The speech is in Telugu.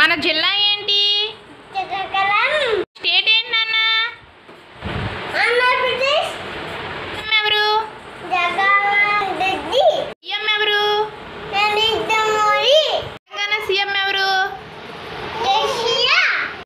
మన జిల్లా